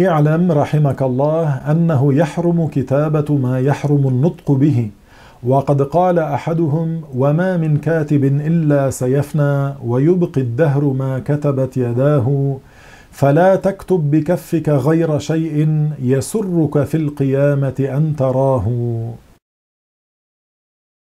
اعلم رحمك الله أنه يحرم كتابة ما يحرم النطق به وقد قال أحدهم وما من كاتب إلا سيفنى ويبقي الدهر ما كتبت يداه فلا تكتب بكفك غير شيء يسرك في القيامة أن تراه.